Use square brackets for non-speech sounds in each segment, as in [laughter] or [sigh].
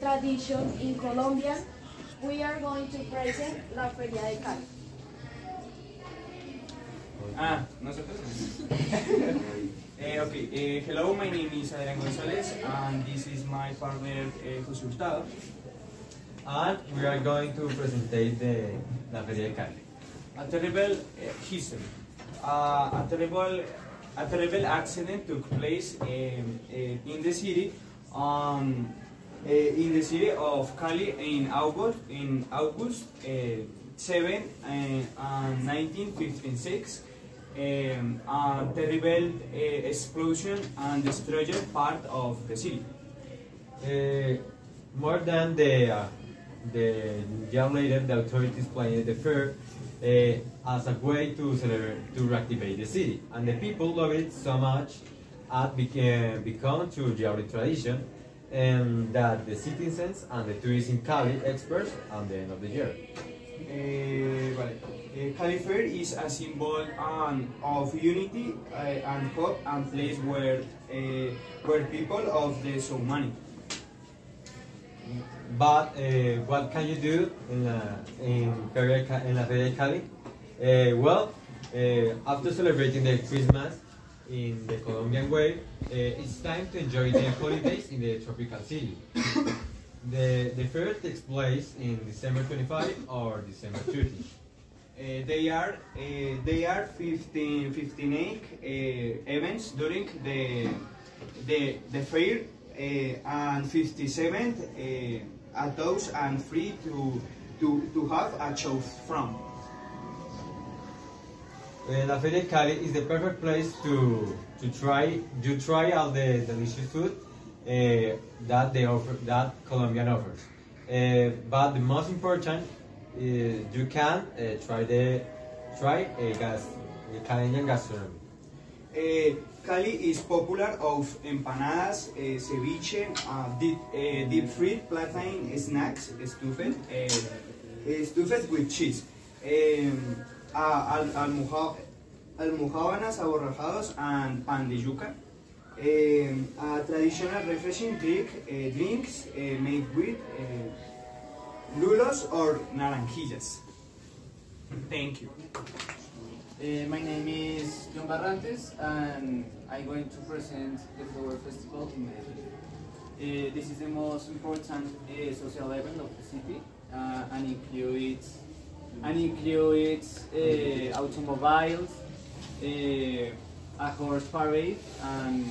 tradition in Colombia, we are going to present La Feria de Cali. Ah, nosotros. [laughs] eh, okay. eh, hello, my name is Adrian Gonzalez, and this is my partner eh, José Hurtado. And we are going to present the La Feria de Cali. A terrible eh, history. Uh, a terrible, a terrible accident took place eh, in the city, um, eh, in the city of Cali in August, in August eh, 7 eh, and 1956. Um, a terrible eh, explosion and destroyed part of the city. Uh, more than the uh, the year later, the authorities planned the fair uh, as a way to celebrate to reactivate the city, and the people loved it so much it became become to yearly tradition, and that the citizens and the tourists in Cali experts at the end of the year. Eh, vale. Cali Fair is a symbol um, of unity eh, and hope and place where eh, where people of the so many. But uh, what can you do in la, in, Feria, in la Feria de Cali? Uh, well, uh, after celebrating the Christmas in the Colombian way, uh, it's time to enjoy the holidays in the tropical city. The, the fair takes place in December 25 or December 30. Eh, they are eh, they are 15, 15 eh, events during the the the fair and 57 eh, are those and free to to to have a choice from. Uh, La Feria Cali is the perfect place to to try to try all the delicious food uh, that they offer that Colombian offers. Uh, but the most important is you can uh, try the try a gas the Calian gastronomy. Eh, Cali is popular of empanadas, eh, ceviche, uh, deep, eh, deep fried plantain snacks, stuffed, eh, eh, stuffed with cheese, um, uh, al, almoja- almojábanas aborrajados and pan de yuca. Um, a traditional refreshing drink, eh, drinks eh, made with eh, lulos or naranjillas. Thank you. Uh, my name is John Barrantes and I'm going to present the Flower Festival in Medellin. Uh, this is the most important uh, social event of the city uh, and includes and includes uh, automobiles, uh, a horse parade and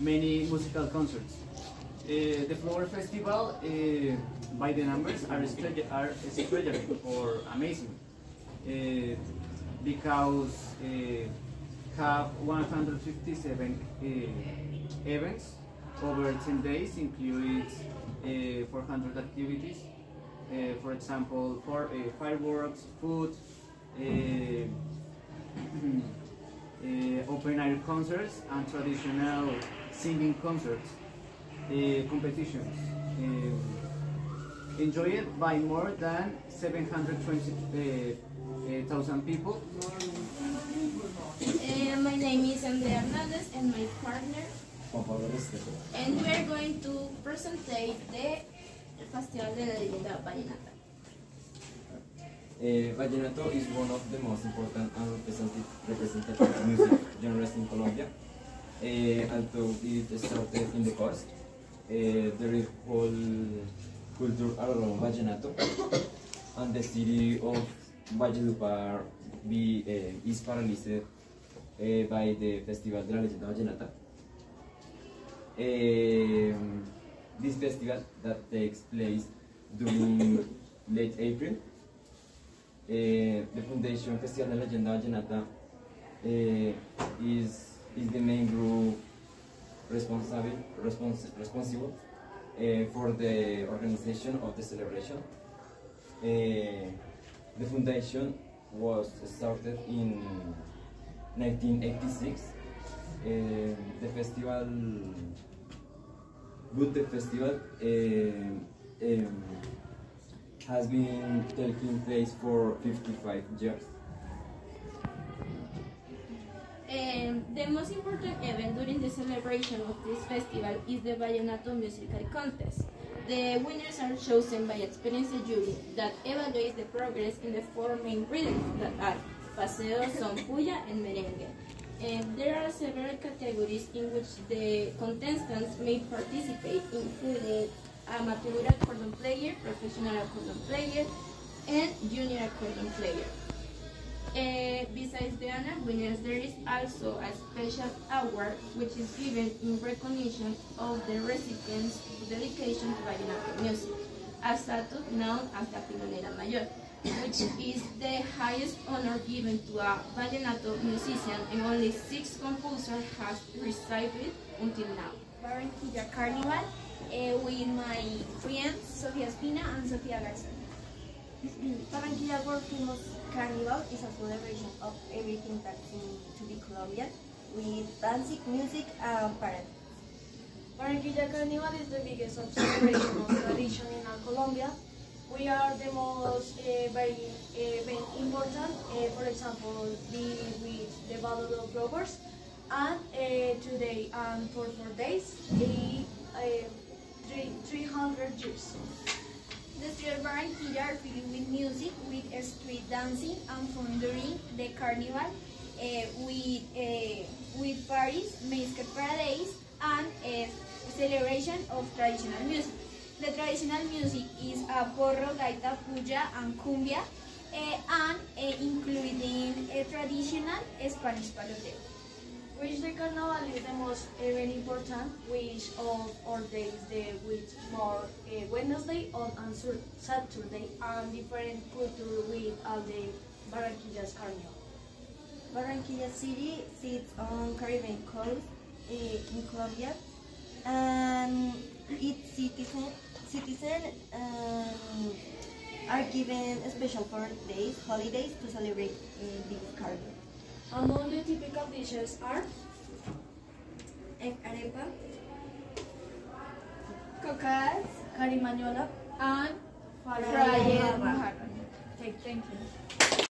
many musical concerts. Uh, the Flower Festival, uh, by the numbers, are, are extraordinary or amazing. Uh, because uh, have 157 uh, events over 10 days, includes uh, 400 activities. Uh, for example, for uh, fireworks, food, uh, uh, [clears throat] open air concerts, and traditional singing concerts, uh, competitions. Um, enjoyed by more than 720,000 people. Uh, my name is Andrea Hernandez and my partner, and we are going to present the Vallenata. Eh, Vallenato is one of the most important and representative, representative music genres in Colombia. Eh, although it started in the coast, eh, there is whole culture around Vallenato, and the city of Valledupar be, eh, is paralyzed by the Festival de la Leyenda Vallenata. This festival that takes place during [laughs] late April Eh, the Foundation Festival de la Leyenda Vallenata eh, is, is the main group responsible, respons responsible eh, for the organization of the celebration. The foundation was started in 1986. Eh, the festival, but the festival eh, em, has been taking place for 55 years. Um, the most important event during the celebration of this festival is the Vallenato Musical Contest The winners are chosen by experienced jury that evaluates the progress in the four main rhythms that are paseo, son, puya, and merengue. And there are several categories in which the contestants may participate, including amateur accordion player, professional accordion player, and junior accordion player. Uh, besides the honor winners, there is also a special award which is given in recognition of the recipient's dedication to vallenato music, a status known as la Pilonera Mayor, which is the highest honor given to a vallenato musician and only six composers have received it until now. Barranquilla Carnival uh, with my friends Sofia Espina and Sofia Garza. [clears throat] Barranquilla World Famous Carnival is a celebration of everything that seems to be Colombian with dancing, music, and parade. Barranquilla Carnival is the biggest of celebration of tradition in Colombia. We are the most uh, very, uh, very important, uh, for example, the, with the Battle of Flowers, and today and for four days, three, 300 years. The streets of Barranquilla are filled with music, with street dancing and fun during the carnival, with, with parties, masquerade parades, and uh, celebration of traditional music. The traditional music is a porro, gaita, puya, and cumbia, uh, and uh, including a traditional Spanish paloteo. Which the carnival is the most uh, very important, which of our days, the with more uh, Wednesday on and Saturday, and different culture with all the Barranquilla's carnival. Barranquilla City sits on Caribbean coast uh, in Colombia, and its citizen, citizen um, are given special four days holidays to celebrate uh, this carnival. Among the typical dishes are Egg arepa, Cocadas carimañola, and fried fried macaroni. macaroni. Thank you.